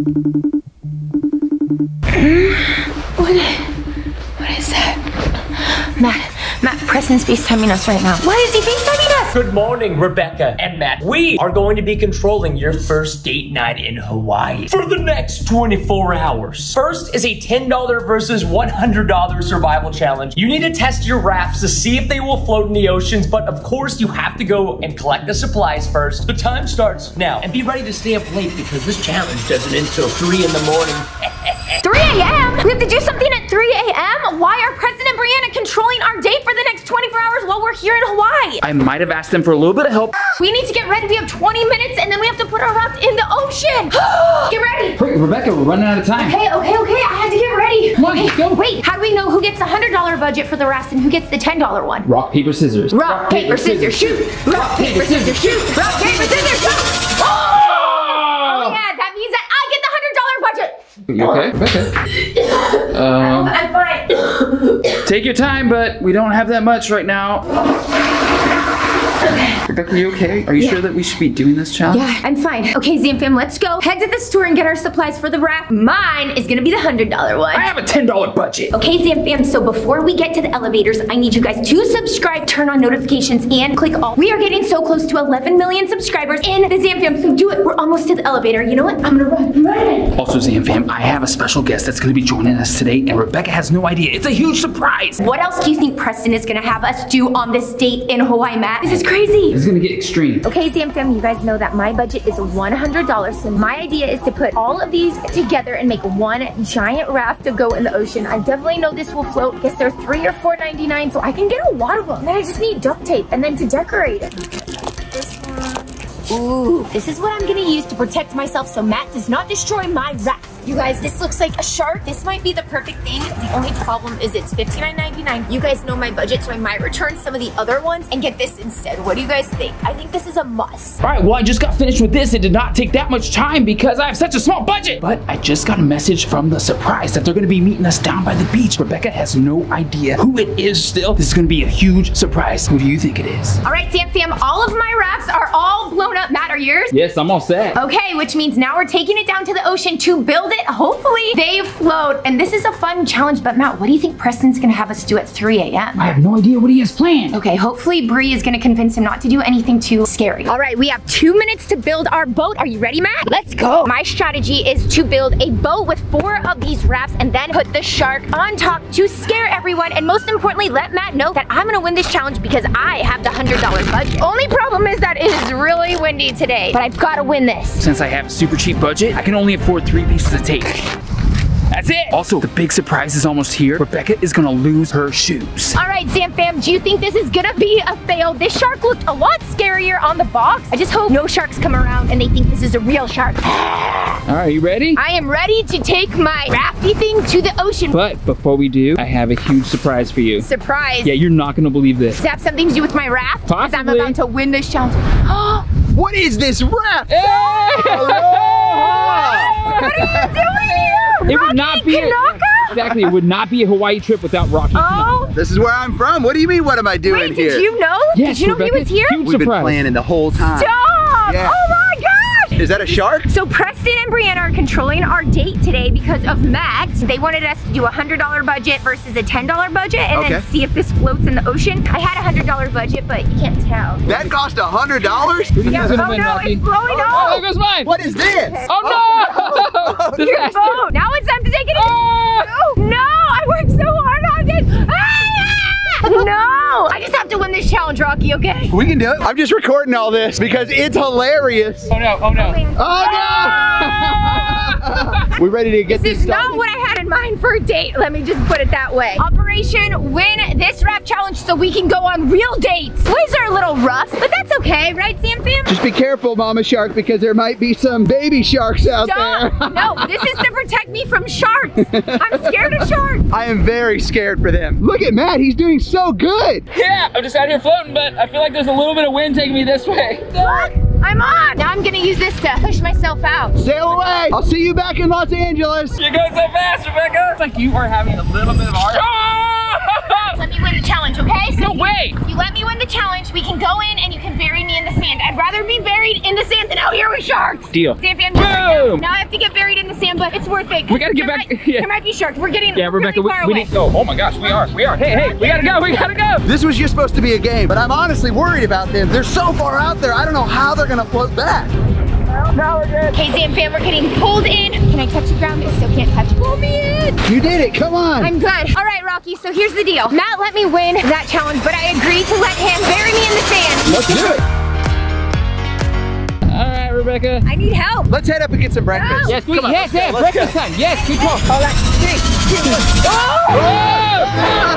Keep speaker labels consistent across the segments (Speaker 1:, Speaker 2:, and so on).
Speaker 1: Hmm? What? What is that? Matt, Matt, Preston's FaceTiming us right now. Why is he FaceTiming us?
Speaker 2: Good morning, Rebecca and Matt. We are going to be controlling your first date night in Hawaii for the next 24 hours. First is a $10 versus $100 survival challenge. You need to test your rafts to see if they will float in the oceans, but of course you have to go and collect the supplies first. The time starts now, and be ready to stay up late because this challenge doesn't end till 3 in the morning.
Speaker 1: 3 a.m.? We have to do something at 3 a.m.? Why are Preston and Brianna controlling our date for the next 24 hours while we're here in Hawaii?
Speaker 3: I might have asked them for a little bit of help.
Speaker 1: We need to get ready. We have 20 minutes and then we have to put our raft in the ocean. get ready.
Speaker 3: Hurry, Rebecca, we're running out of time.
Speaker 1: Okay, okay, okay. I had to get ready.
Speaker 3: Come on,
Speaker 1: okay,
Speaker 3: go.
Speaker 1: Wait, how do we know who gets the $100 budget for the raft and who gets the $10 one?
Speaker 3: Rock, paper, scissors.
Speaker 1: Rock, paper, scissors, shoot. Rock, paper, scissors, shoot. Rock, paper, scissors, shoot. Oh!
Speaker 3: Oh!
Speaker 1: Yeah, that means that I get the $100 budget.
Speaker 3: You okay, Rebecca? Um,
Speaker 1: I'm fine.
Speaker 3: take your time, but we don't have that much right now. Rebecca, are you okay? Are you sure that we should be doing this challenge?
Speaker 1: Yeah, I'm fine. Okay, Zamfam, let's go. Head to the store and get our supplies for the raft. Mine is gonna be the $100 one.
Speaker 3: I have a $10 budget.
Speaker 1: Okay, Zamfam, so before we get to the elevators, I need you guys to subscribe, turn on notifications, and click all. We are getting so close to 11 million subscribers in the Zamfam, so do it. We're almost to the elevator. You know what? I'm gonna run. Running.
Speaker 3: Also, Zamfam, I have a special guest that's gonna be joining us today, and Rebecca has no idea. It's a huge surprise.
Speaker 1: What else do you think Preston is gonna have us do on this date in Hawaii, Matt? This is crazy.
Speaker 3: This is gonna get extreme.
Speaker 1: Okay, Zamfam, you guys know that my budget is $100, so my idea is to put all of these together and make one giant raft to go in the ocean. I definitely know this will float. I guess they're three or four ninety nine, so I can get a lot of them. Then I just need duct tape and then to decorate it. Ooh, this is what I'm gonna use to protect myself so Matt does not destroy my raft. You guys, this looks like a shark. This might be the perfect thing. The only problem is it's $59.99. You guys know my budget, so I might return some of the other ones and get this instead. What do you guys think? I think this is a must.
Speaker 3: All right, well, I just got finished with this. It did not take that much time because I have such a small budget. But I just got a message from the surprise that they're gonna be meeting us down by the beach. Rebecca has no idea who it is still. This is gonna be a huge surprise. Who do you think it is?
Speaker 1: All right, Zam Fam, all of my rafts are all blown up. Matt, are yours?
Speaker 3: Yes, I'm all set.
Speaker 1: Okay, which means now we're taking it down to the ocean to build it. Hopefully they float. And this is a fun challenge, but Matt, what do you think Preston's gonna have us do at 3 a.m.?
Speaker 3: I have no idea what he has planned.
Speaker 1: Okay, hopefully Bree is gonna convince him not to do anything too scary. All right, we have two minutes to build our boat. Are you ready, Matt? Let's go. My strategy is to build a boat with four of these rafts and then put the shark on top to scare everyone. And most importantly, let Matt know that I'm gonna win this challenge because I have the $100 budget. Only problem is that it is really windy today, but I've gotta win this.
Speaker 3: Since I have a super cheap budget, I can only afford three pieces of tape. That's it. Also, the big surprise is almost here. Rebecca is gonna lose her shoes.
Speaker 1: All right, Zam Fam, do you think this is gonna be a fail? This shark looked a lot scarier on the box. I just hope no sharks come around and they think this is a real shark.
Speaker 3: All right, you ready?
Speaker 1: I am ready to take my rafty thing to the ocean.
Speaker 3: But before we do, I have a huge surprise for you.
Speaker 1: Surprise.
Speaker 3: Yeah, you're not gonna believe this.
Speaker 1: Does that have something to do with my raft? Because I'm about to win this challenge.
Speaker 4: Oh, What is this raft?
Speaker 1: what are you doing here?
Speaker 3: It
Speaker 1: Rocky
Speaker 3: would not be a-
Speaker 1: Kanaka?
Speaker 3: exactly. It would not be a Hawaii trip without Rocky.
Speaker 1: Oh,
Speaker 4: This is where I'm from. What do you mean? What am I doing
Speaker 1: wait,
Speaker 4: here?
Speaker 1: did you know?
Speaker 3: Yes,
Speaker 1: did you know
Speaker 3: Rebecca,
Speaker 1: he was here?
Speaker 3: huge
Speaker 4: We've been planning the whole time.
Speaker 1: Stop!
Speaker 4: Yeah.
Speaker 1: Oh my gosh!
Speaker 4: Is that a shark?
Speaker 1: So Preston and Brianna are controlling our date today because of Matt. They wanted us to do a $100 budget versus a $10 budget and then see if this floats in the ocean. I had a $100 budget, but you can't tell.
Speaker 4: That cost a hundred dollars?
Speaker 3: Who do you
Speaker 1: Yeah, oh no,
Speaker 3: Rocky?
Speaker 1: it's blowing
Speaker 3: Oh, there goes mine.
Speaker 4: What is this?
Speaker 3: Oh no!
Speaker 1: Oh,
Speaker 3: Your
Speaker 1: boat! Now it's time to take it in! Ah.
Speaker 3: Oh!
Speaker 1: No! I worked so hard on this! Ah! No! I just have to win this challenge, Rocky, okay?
Speaker 4: We can do it. I'm just recording all this because it's hilarious.
Speaker 3: Oh no! Oh no!
Speaker 4: Oh no! we ready to get
Speaker 1: This
Speaker 4: this,
Speaker 1: is not what I had in mind for a date. Let me just put it that way. Operation Win This Rap Challenge so we can go on real dates. Boys are a little rough, but that's okay, right, Zam Fam?
Speaker 4: Just be careful, Mama Shark, because there might be some baby sharks out
Speaker 1: Stop!
Speaker 4: there.
Speaker 1: no, this is to protect me from sharks. I'm scared of sharks.
Speaker 4: I am very scared for them. Look at Matt, he's doing so good.
Speaker 3: Yeah, I'm just out here floating, but I feel like there's a little bit of wind taking me this way.
Speaker 1: Look, I'm on. Now I'm gonna use this to push myself out.
Speaker 4: Sail away. I'll see you back in Los Angeles.
Speaker 3: You're going so fast, Rebecca. It's like you are having a little bit of art.
Speaker 1: Let let me win the challenge, okay? So
Speaker 3: No way!
Speaker 1: if you let me win the challenge, we can go in and you can bury me in the sand. I'd rather be buried in the sand than out here with sharks.
Speaker 3: Deal.
Speaker 1: Zamfam,
Speaker 3: Boom!
Speaker 1: now I have to get buried in the sand, but it's worth it.
Speaker 3: We gotta get
Speaker 1: There
Speaker 3: back-
Speaker 1: might-
Speaker 3: yeah.
Speaker 1: There might be sharks. We're getting
Speaker 3: Yeah, Rebecca,
Speaker 1: really
Speaker 3: we,
Speaker 1: far
Speaker 3: we
Speaker 1: away.
Speaker 3: need to go. Oh my gosh, we are. We are. Hey, hey, we gotta go. We gotta go.
Speaker 4: This was just supposed to be a game, but I'm honestly worried about them. They're so far out there, I don't know how they're gonna float back.
Speaker 1: Okay, Zamfam, we're getting pulled in. Can I touch the ground? I still can't touch. Pull me in.
Speaker 4: You did it, come on.
Speaker 1: I'm good. All right, Rocky, so here's the deal. Matt let me win that challenge, but I agreed to let him bury me in the sand.
Speaker 3: Let's do it. All right, Rebecca.
Speaker 1: I need help.
Speaker 4: Let's head up and get some breakfast.
Speaker 3: Yes, we,
Speaker 4: Come on,
Speaker 3: yes,
Speaker 4: let's go,
Speaker 3: yes, breakfast
Speaker 4: go.
Speaker 3: time. Yes, good call.
Speaker 4: All right, three, two, one.
Speaker 3: Oh!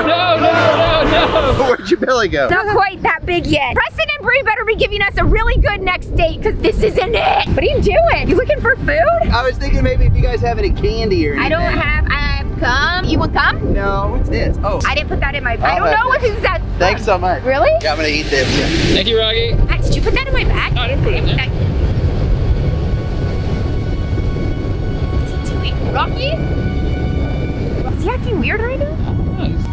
Speaker 3: No, no, no, no.
Speaker 4: Where'd your belly go?
Speaker 1: Not quite that big yet. Preston and Bree better be giving us a really good next date because this isn't it. What are you doing? You looking for food?
Speaker 4: I was thinking maybe if you guys have any candy or anything.
Speaker 1: I don't have, I have gum. You want gum?
Speaker 4: No, what's this? Oh,
Speaker 1: I didn't put that in my, I
Speaker 4: I'll
Speaker 1: don't know what
Speaker 4: this.
Speaker 1: is that.
Speaker 4: thanks so much.
Speaker 1: Really?
Speaker 4: Yeah, I'm gonna eat this.
Speaker 3: Thank you, Rocky.
Speaker 1: Matt, did you put that in my bag?
Speaker 3: No, I didn't put it in there.
Speaker 1: That- What's he doing? Rocky? Is he acting weird right now?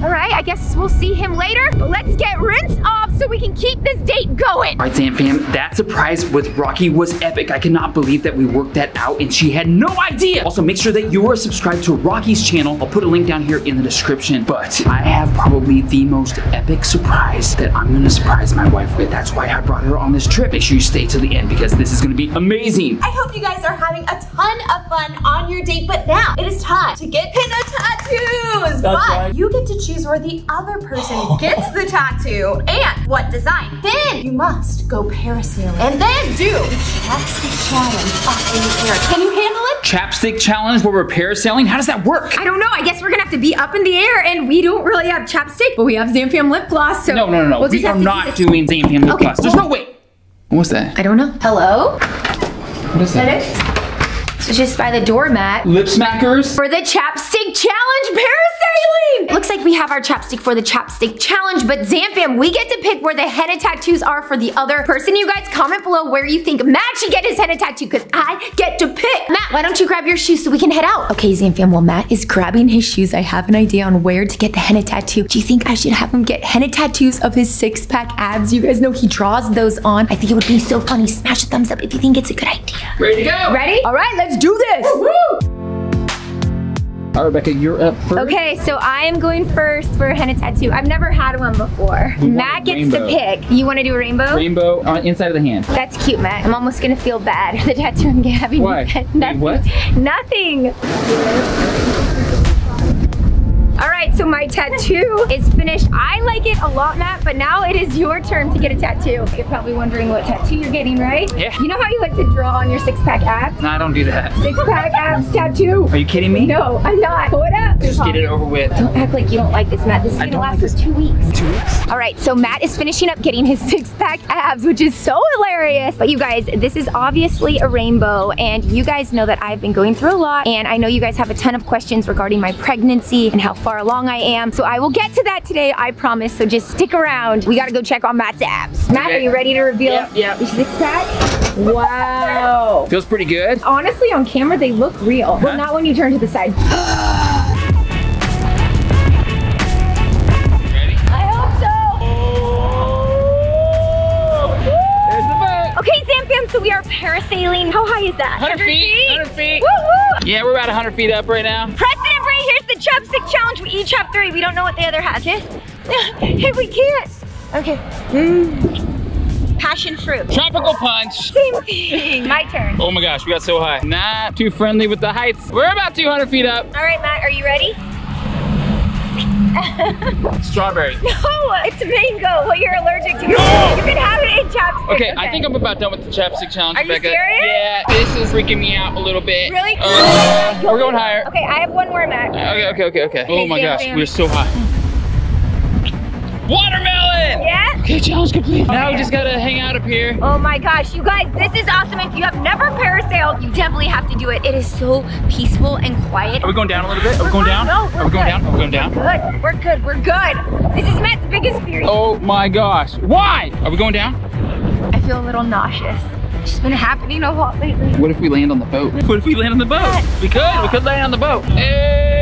Speaker 1: All right, I guess we'll see him later. But let's get rinsed off so we can keep this date going.
Speaker 3: All right, Zam fam, that surprise with Rocky was epic. I cannot believe that we worked that out and she had no idea. Also, make sure that you are subscribed to Rocky's channel. I'll put a link down here in the description. But I have probably the most epic surprise that I'm gonna surprise my wife with. That's why I brought her on this trip. Make sure you stay to the end because this is gonna be amazing.
Speaker 5: I hope you guys are having a ton of fun on your date, but now it is time to get the tattoos. but
Speaker 2: right.
Speaker 5: you get to choose where the other person gets the tattoo and what design. Then you must go parasailing and then do the chapstick challenge up in the air. Can you handle it?
Speaker 3: Chapstick challenge where we're parasailing? How does that work?
Speaker 1: I don't know. I guess we're gonna have to be up in the air, and we don't really have chapstick, but we have Zamfam lip gloss. So
Speaker 3: No, no, no, no.
Speaker 1: We'll
Speaker 3: we are not
Speaker 1: this.
Speaker 3: doing Zam Fam lip
Speaker 1: Okay,
Speaker 3: gloss. There's no way. What's that?
Speaker 1: I don't know. Hello.
Speaker 3: What is that?
Speaker 1: It's just by the doormat.
Speaker 3: Lip smackers?
Speaker 1: for the chapstick challenge parasailing. Looks like we have our chapstick for the chapstick challenge, but Zamfam, we get to pick where the henna tattoos are for the other person. You guys comment below where you think Matt should get his henna tattoo because I get to pick. Matt, why don't you grab your shoes so we can head out? Okay, Zamfam, while Matt is grabbing his shoes, I have an idea on where to get the henna tattoo. Do you think I should have him get henna tattoos of his six pack abs? You guys know he draws those on. I think it would be so funny. Smash a thumbs up if you think it's a good idea.
Speaker 3: Ready to go?
Speaker 1: Ready? All right, let's do this.
Speaker 3: All right, Rebecca, you're up first.
Speaker 1: Okay, so I am going first for a henna tattoo. I've never had one before. Matt gets to pick. You want to do a rainbow?
Speaker 3: Rainbow on inside of the hand.
Speaker 1: That's cute, Matt. I'm almost gonna feel bad. The tattoo I'm having.
Speaker 3: Why?
Speaker 1: Nothing.
Speaker 3: Wait, what?
Speaker 1: Nothing. All right, so my tattoo is finished. I like it a lot, Matt, but now it is your turn to get a tattoo. You're probably wondering what tattoo you're getting, right?
Speaker 3: Yeah.
Speaker 1: You know how you like to draw on your six-pack abs?
Speaker 3: No, I don't do that.
Speaker 1: Six-pack abs tattoo.
Speaker 3: Are you kidding me?
Speaker 1: No, I'm not. Pull it up.
Speaker 3: Just get it over with.
Speaker 1: Don't act like you don't like this, Matt. This is gonna last
Speaker 3: like this.
Speaker 1: two weeks.
Speaker 3: Two weeks.
Speaker 1: All right, so Matt is finishing up getting his six-pack abs, which is so hilarious. But you guys, this is obviously a rainbow, and you guys know that I've been going through a lot, and I know you guys have a ton of questions regarding my pregnancy and how far along I am. So I will get to that today, I promise. So just stick around. We gotta go check on Matt's abs. Matt,
Speaker 3: Okay.
Speaker 1: are you ready to reveal
Speaker 3: Yep, yep.
Speaker 1: your six-pack? Wow.
Speaker 3: Feels pretty good.
Speaker 1: Honestly, on camera, they look real, but
Speaker 3: Huh?
Speaker 1: not when you turn to the side. I hope so.
Speaker 3: There's the boat.
Speaker 1: Okay, Sam so we are parasailing. How high is that?
Speaker 3: 100 feet. 100 feet.
Speaker 1: Woo woo!
Speaker 3: Yeah, we're about 100 feet up right now.
Speaker 1: Preston here's the chapstick challenge. We each have three. We don't know what the other has. Yes? hey, we can't. Okay. Mm. Passion fruit.
Speaker 3: Tropical punch.
Speaker 1: Same thing. My turn.
Speaker 3: Oh my gosh, we got so high. Not too friendly with the heights. We're about 200 feet up.
Speaker 1: All right, Matt, are you ready?
Speaker 3: Strawberry.
Speaker 1: No, it's mango. What you're allergic to. No! You can have it in chapstick.
Speaker 3: Okay, I think I'm about done with the chapstick challenge,
Speaker 1: Are you serious?
Speaker 3: Yeah, this is freaking me out a little bit.
Speaker 1: Really?
Speaker 3: Uh, we're going higher.
Speaker 1: Okay, I have one more, Matt.
Speaker 3: Okay, okay, okay, okay. Oh my gosh, we're so high. Watermelon!
Speaker 1: Yeah?
Speaker 3: Okay, challenge complete. Now we just gotta hang out up here.
Speaker 1: Oh my gosh, you guys, this is awesome. If you have never parasailed, you definitely have to do it. It is so peaceful and quiet.
Speaker 3: Are we going down a little bit? Are we going down?
Speaker 1: No, we're
Speaker 3: Are we going
Speaker 1: good.
Speaker 3: down? Are we going down?
Speaker 1: Good, we're good, we're good. This is Matt's biggest fear.
Speaker 3: Oh my gosh. Why? Are we going down?
Speaker 1: I feel a little nauseous. It's just been happening a lot lately.
Speaker 3: What if we land on the boat? What if we land on the boat? We could. We could land on the boat. Hey!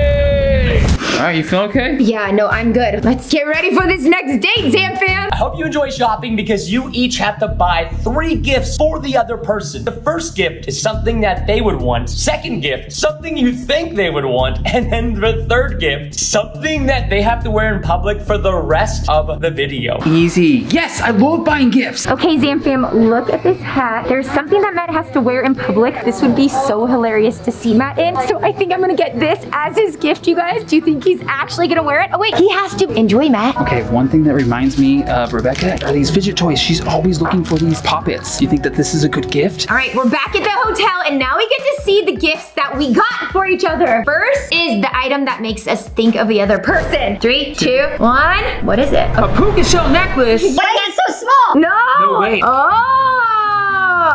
Speaker 3: All right, you feel okay?
Speaker 1: Yeah, no, I'm good. Let's get ready for this next date, Zam fam.
Speaker 2: I hope you enjoy shopping because you each have to buy three gifts for the other person. The first gift is something that they would want. Second gift, something you think they would want. And then the third gift, something that they have to wear in public for the rest of the video.
Speaker 3: Easy. Yes, I love buying gifts.
Speaker 1: Okay, Zam fam, look at this hat. There's something that Matt has to wear in public. This would be so hilarious to see Matt in. So I think I'm gonna get this as his gift, you guys. Do you think he's actually gonna wear it? Oh wait, he has to. Enjoy, Matt.
Speaker 3: Okay, one thing that reminds me of Rebecca are these fidget toys. She's always looking for these poppets. You think that this is a good gift?
Speaker 1: All right, we're back at the hotel and now we get to see the gifts that we got for each other. First is the item that makes us think of the other person. Three, two, one. What is it?
Speaker 3: A puka shell necklace.
Speaker 5: But it's so small.
Speaker 1: No!
Speaker 3: No way.
Speaker 1: Oh,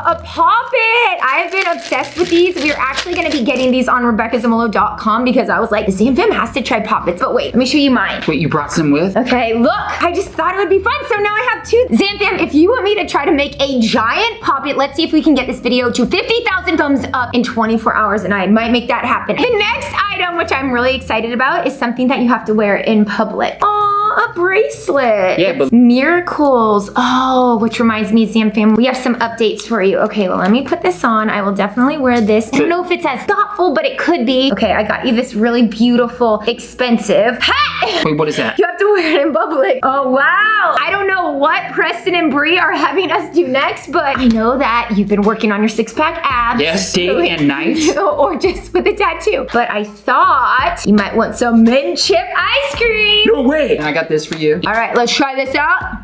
Speaker 1: a poppet. I've been obsessed with these. We are actually gonna be getting these on RebeccaZamolo.com because I was like, Zam Fam has to try poppets. But wait, let me show you mine.
Speaker 3: Wait, you brought some with?
Speaker 1: Okay, look, I just thought it would be fun. So now I have two. Zamfam, if you want me to try to make a giant poppet, let's see if we can get this video to 50,000 thumbs up in 24 hours and I might make that happen. The next item, which I'm really excited about, is something that you have to wear in public. Aw, a bracelet.
Speaker 3: Yeah, but-
Speaker 1: Miracles. Oh, which reminds me, Zamfam, we have some updates for you. Okay, well, let me put this on. I will definitely wear this. I don't know if it's as thoughtful, but it could be. Okay, I got you this really beautiful, expensive hat.
Speaker 3: Wait, what is that?
Speaker 1: You have to wear it in public. Oh, wow. I don't know what Preston and Bree are having us do next, but I know that you've been working on your six pack abs.
Speaker 3: Yes, day and night.
Speaker 1: or just with a tattoo. But I thought you might want some mint chip ice cream.
Speaker 3: No way. And I got this for you.
Speaker 1: All right, let's try this out.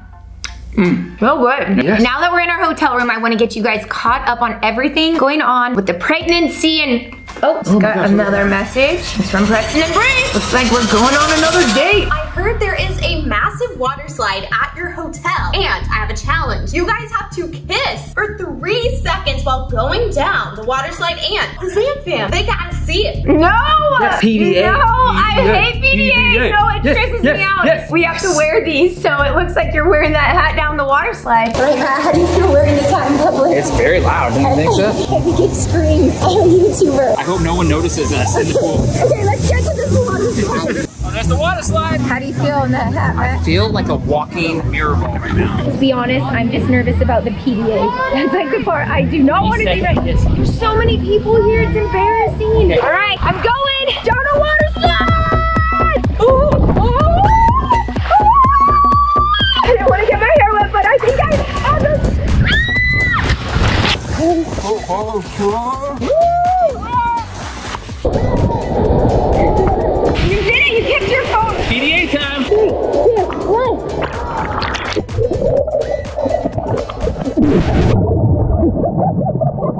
Speaker 1: Oh, good.
Speaker 3: Yes.
Speaker 1: Now that we're in our hotel room, I want to get you guys caught up on everything going on with the pregnancy and. Oh, it's got another message. It's from Preston and Bree. Looks like we're going on another date.
Speaker 5: I heard there is a massive water slide at your hotel, and I have a challenge. You guys have to kiss for three seconds while going down the water slide, and the Zam fam, they gotta see it.
Speaker 1: No!
Speaker 3: PDA.
Speaker 1: No, I
Speaker 3: PDA.
Speaker 1: hate PDA.
Speaker 3: PDA.
Speaker 1: No, it
Speaker 3: Yes,
Speaker 1: stresses
Speaker 3: yes,
Speaker 1: me out.
Speaker 3: yes,
Speaker 1: we have to wear these, so it looks like you're wearing that hat down the water slide. Right, Matt, how do you feel wearing this hat in public?
Speaker 3: It's very loud, don't you think so?
Speaker 1: I think it screams. I'm a YouTuber.
Speaker 3: I hope no one notices us in the pool.
Speaker 1: Okay, let's get to this water slide.
Speaker 3: Oh, there's the water slide.
Speaker 1: How do you feel in that hat, Matt?
Speaker 3: I feel like a walking mirror ball right now.
Speaker 1: To be honest, I'm just nervous about the PDA. That's like the part I do not want to do that. There's so many people here, it's embarrassing. All right, I'm going down a water slide. Ooh, ooh, ooh. I don't want to get my hair wet, but I think I have this. You it, your phone.
Speaker 3: PDA time.
Speaker 1: So that was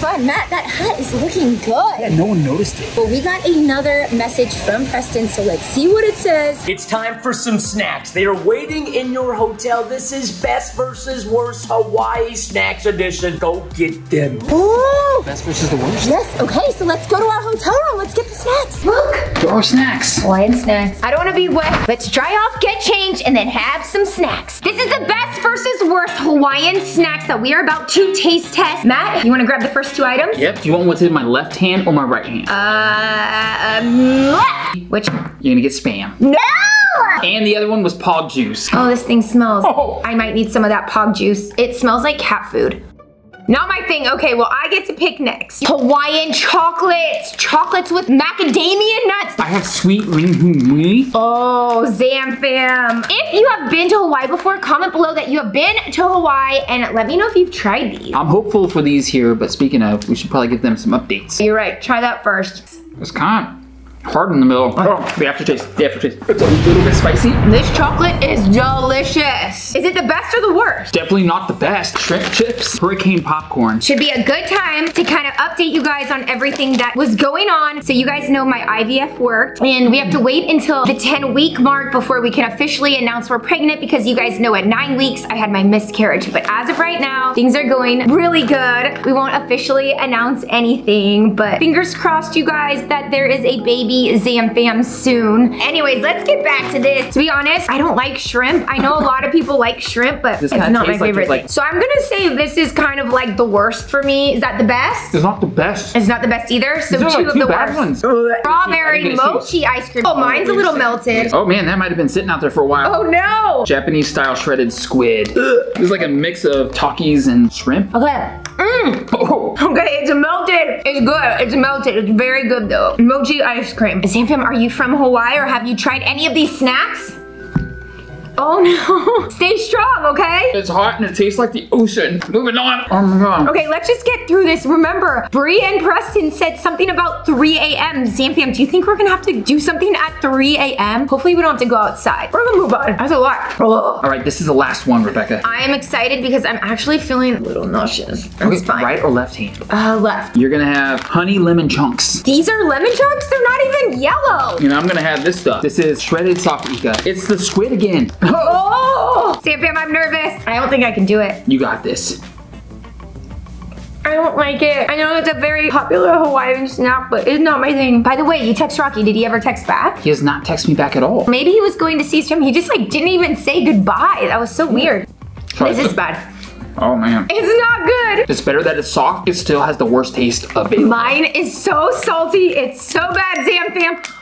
Speaker 1: fun. Matt, that hat is looking good.
Speaker 3: Yeah, no one noticed it.
Speaker 1: Well, we got another message from Preston, so let's see what it says.
Speaker 2: It's time for some snacks. They are waiting in your hotel. This is best versus worst Hawaii Snacks Edition. Go get them.
Speaker 1: Oh,
Speaker 3: Best versus the worst.
Speaker 1: yes. Okay, so let's go to our hotel room. Let's get the snacks. Look.
Speaker 3: There are snacks.
Speaker 1: Hawaiian snacks. I don't want to be wet. Let's dry off, get changed, and then have some snacks. This is the best versus worst Hawaiian snacks that we are about to taste test. Matt, you want to grab the first two items?
Speaker 3: Yep. Do you want what's in my left hand or my right hand?
Speaker 1: Uh, um. Which?
Speaker 3: You're gonna get spam.
Speaker 1: No!
Speaker 3: And the other one was pog juice.
Speaker 1: Oh, this thing smells.
Speaker 3: Oh.
Speaker 1: I might need some of that pog juice. It smells like cat food. Not my thing. Okay, well, I get to pick next. Hawaiian chocolates. Chocolates with macadamia nuts.
Speaker 3: I have sweet ring
Speaker 1: Oh, Zam fam. If you have been to Hawaii before, comment below that you have been to Hawaii and let me know if you've tried these.
Speaker 3: I'm hopeful for these here, but speaking of, we should probably give them some updates.
Speaker 1: You're right. Try that first.
Speaker 3: It's kind of hard in the middle. Oh, the aftertaste, the aftertaste. It's a little bit spicy.
Speaker 1: This chocolate is delicious. Is it the best or the worst?
Speaker 3: Definitely not the best. Shrimp chips, hurricane popcorn.
Speaker 1: Should be a good time to kind of update you guys on everything that was going on so you guys know my IVF worked. And we have to wait until the 10 week mark before we can officially announce we're pregnant because you guys know at nine weeks I had my miscarriage. But as of right now, things are going really good. We won't officially announce anything, but fingers crossed you guys that there is a baby maybe Zam Fam soon. Anyways, let's get back to this. To be honest, I don't like shrimp. I know a lot of people like shrimp, but
Speaker 3: This
Speaker 1: it's not my
Speaker 3: tastes like
Speaker 1: favorite.
Speaker 3: like-
Speaker 1: so I'm gonna say this is kind of like the worst for me. Is that the best?
Speaker 3: It's not the best.
Speaker 1: It's not the best either. So two
Speaker 3: like
Speaker 1: of
Speaker 3: two
Speaker 1: the worst.
Speaker 3: ones. I
Speaker 1: Strawberry
Speaker 3: didn't get a
Speaker 1: mochi ice cream. Oh, mine's a
Speaker 3: a
Speaker 1: little melted.
Speaker 3: Oh man, that might have been sitting out there for a while.
Speaker 1: Oh no!
Speaker 3: Japanese style shredded squid. This is like a mix of Takis and shrimp.
Speaker 1: Okay. Mmm.
Speaker 3: Oh,
Speaker 1: Okay, it's melted. It's good. It's melted. It's very good though. Mochi ice cream. Zamfam, are you from Hawaii or have you tried any of these snacks? Oh no. Stay strong, okay?
Speaker 3: it's hot and it tastes like the ocean. Moving on. Oh my god.
Speaker 1: Okay, let's just get through this. Remember, Bree and Preston said something about 3 a.m. Zamfam, do you think we're gonna have to do something at 3 a.m.? Hopefully we don't have to go outside. We're gonna move on. That's a lot. Ugh.
Speaker 3: All right, this is the last one, Rebecca.
Speaker 1: I am excited because I'm actually feeling a little nauseous. That's
Speaker 3: Okay,
Speaker 1: fine.
Speaker 3: right or left hand?
Speaker 1: Uh, left.
Speaker 3: You're gonna have honey lemon chunks.
Speaker 1: These are lemon chunks? They're not even yellow.
Speaker 3: And I'm gonna have this stuff. This is shredded safrika. It's the squid again.
Speaker 1: Oh! Zamfam, I'm nervous. I don't think I can do it.
Speaker 3: You got this.
Speaker 1: I don't like it. I know it's a very popular Hawaiian snack, but it's not my thing. By the way, you text Rocky. Did he ever text back?
Speaker 3: He has not texted me back at all.
Speaker 1: Maybe he was going to see him. He just like didn't even say goodbye. That was so weird.
Speaker 3: Try
Speaker 1: This is bad.
Speaker 3: Oh man.
Speaker 1: It's not good.
Speaker 3: It's better that it's soft. It still has the worst taste of it.
Speaker 1: Mine is so salty. It's so bad, Zam fam.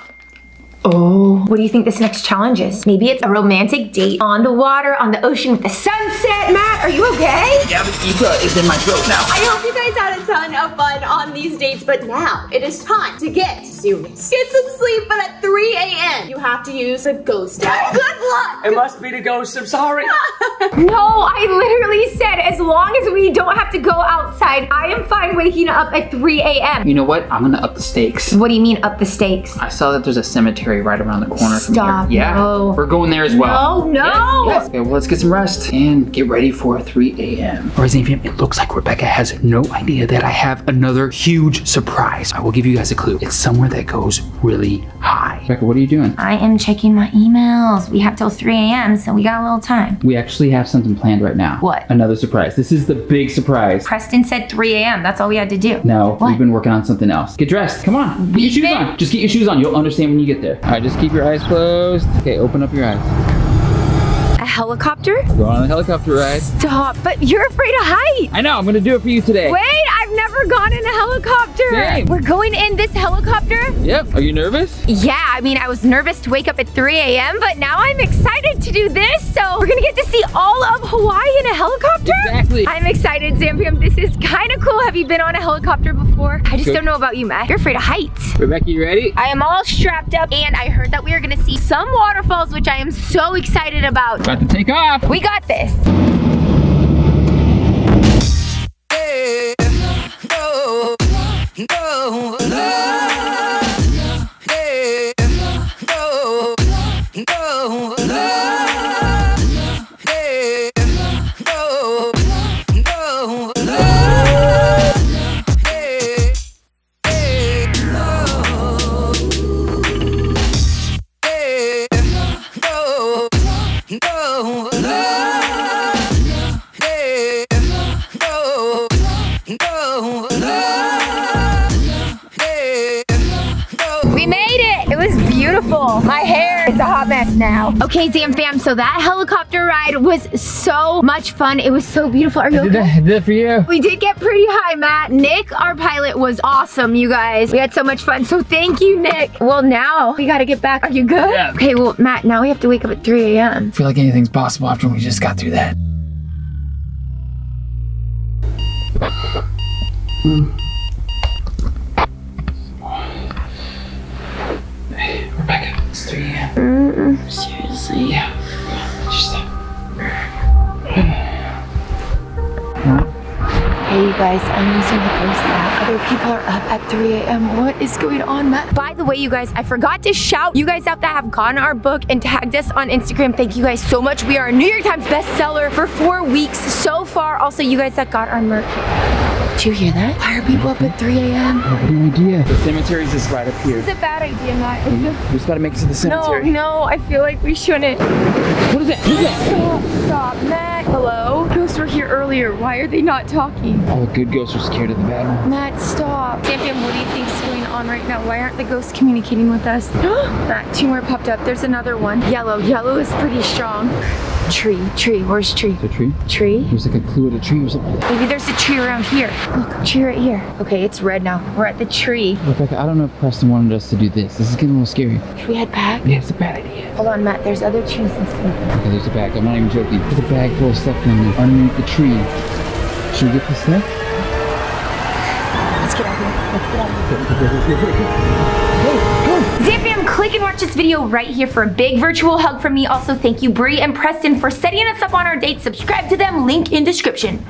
Speaker 1: Oh, what do you think this next challenge is? Maybe it's a romantic date on the water, on the ocean with the sunset. Matt, are you okay?
Speaker 3: Yeah, the Ika is in my throat now.
Speaker 5: I hope you guys had a ton of fun on these dates, but now it is time to get serious. Get some sleep, but at 3 a.m. you have to use a ghost app. Good luck!
Speaker 2: It must be the ghost. I'm sorry.
Speaker 1: No, I literally said as long as we don't have to go outside, I am fine waking up at 3 a.m.
Speaker 3: You know what? I'm gonna up the stakes.
Speaker 1: What do you mean up the stakes?
Speaker 3: I saw that there's a cemetery right around the corner
Speaker 1: Stop,
Speaker 3: from here. Yeah,
Speaker 1: no.
Speaker 3: we're going there as well.
Speaker 1: No, no.
Speaker 3: Yes, yes. Okay, well, let's get some rest and get ready for 3 a.m. All right, Zamfam, it looks like Rebecca has no idea that I have another huge surprise. I will give you guys a clue. It's somewhere that goes really high. Rebecca, what are you doing?
Speaker 1: I am checking my emails. We have till 3 a.m., so we got a little time.
Speaker 3: We actually have something planned right now.
Speaker 1: What?
Speaker 3: Another surprise. This is the big surprise.
Speaker 1: Preston said 3 a.m. That's all we had to do.
Speaker 3: No,
Speaker 1: What?
Speaker 3: we've been working on something else. Get dressed. Come on. Get your shoes on. Just get your shoes on. You'll understand when you get there. All right, just keep your eyes closed. Okay, open up your eyes.
Speaker 1: A helicopter?
Speaker 3: Go on a helicopter ride.
Speaker 1: Stop, but you're afraid of heights.
Speaker 3: I know. I'm gonna do it for you today.
Speaker 1: Wait, I've never gone in a helicopter.
Speaker 3: Same.
Speaker 1: We're going in this helicopter?
Speaker 3: Yep. Are you nervous?
Speaker 1: Yeah, I mean, I was nervous to wake up at 3 a.m., but now I'm excited to do this. So we're gonna get to see all of Hawaii in a helicopter?
Speaker 3: Exactly.
Speaker 1: I'm excited, Zamfam. This is kind of cool. Have you been on a helicopter before? I just
Speaker 3: Good.
Speaker 1: don't know about you, Matt. You're afraid of heights.
Speaker 3: Rebecca, you ready?
Speaker 1: I am all strapped up, and I heard that we are gonna see some waterfalls, which I am so excited about.
Speaker 3: About to take off.
Speaker 1: We got this. We Okay, Zam fam, so that helicopter ride was so much fun. It was so beautiful. Are you okay?
Speaker 3: I did it for you.
Speaker 1: We did get pretty high, Matt. Nick, our pilot, was awesome, you guys. We had so much fun. So thank you, Nick. Well, now we gotta get back. Are you good?
Speaker 3: Yeah.
Speaker 1: Okay, well, Matt, now we have to wake up at 3 a.m.
Speaker 3: I feel like anything's possible after we just got through that. Hey, it's 3 a.m. Seriously? Yeah. Just
Speaker 1: Hey, you guys, I'm using the Ghost app. Other people are up at 3 a.m. What is going on, Matt? By the way, you guys, I forgot to shout you guys out that have gotten our book and tagged us on Instagram. Thank you guys so much. We are a New York Times bestseller for four weeks so far. Also, you guys that got our merch. Did you hear that? Why are people up at 3 a.m.?
Speaker 3: I have no idea. The cemetery's just right up here.
Speaker 1: It's a bad idea, Matt.
Speaker 3: We just gotta make it to the cemetery.
Speaker 1: no, no, I feel like we shouldn't.
Speaker 3: What is that? Who's that?
Speaker 1: Stop, stop, Matt. Hello? Ghosts were here earlier. Why are they not talking?
Speaker 3: All the good ghosts are scared of the bad ones.
Speaker 1: Matt, stop. Zamfam, what do you think's going on? right now? Why aren't the ghosts communicating with us? Two more popped up. There's another one. Yellow. Yellow is pretty strong. Tree. Tree. Where's tree?
Speaker 3: The tree?
Speaker 1: Tree.
Speaker 3: There's like a clue at a tree or something.
Speaker 1: Maybe there's a tree around here. Look, tree right here. Okay, it's red now. We're at the tree.
Speaker 3: Rebecca, I don't know if Preston wanted us to do this. This is getting a little scary.
Speaker 1: Should we head back?
Speaker 3: Yeah, it's a bad idea.
Speaker 1: Hold on, Matt. There's other trees and stuff.
Speaker 3: Okay, there's a bag. I'm not even joking. There's a bag full of stuff down there underneath the tree. Should we get this stuff?
Speaker 1: Here. Click and watch this video right here for a big virtual hug from me. Also, thank you, Bree and Preston, for setting us up on our date. Subscribe to them, link in description.